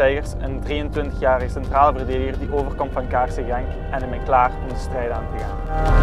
Een 23-jarige centrale verdediger die overkomt van Kaarsengank en ik ben klaar om de strijd aan te gaan.